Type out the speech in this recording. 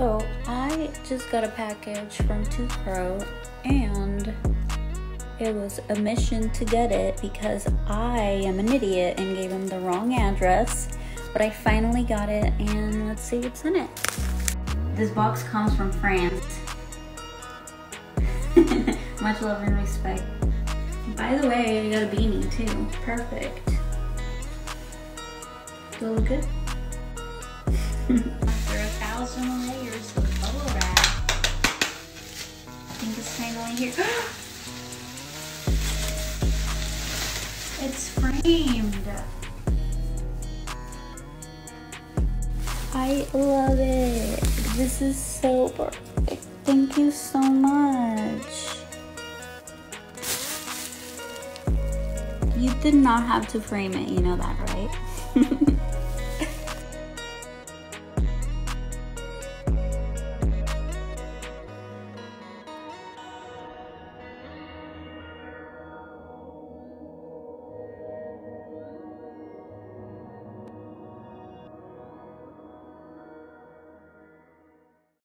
So I just got a package from Tooth Pro and it was a mission to get it because I am an idiot and gave him the wrong address. But I finally got it and let's see what's in it. This box comes from France. Much love and respect. By the way, I got a beanie too. Perfect. Do I look good? Here. it's framed. I love it. This is so perfect. Thank you so much. You did not have to frame it, you know that, right?